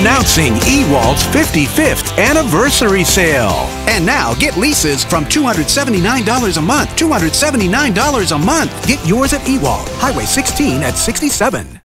Announcing Ewald's 55th anniversary sale. And now get leases from $279 a month. $279 a month. Get yours at Ewald, Highway 16 at 67.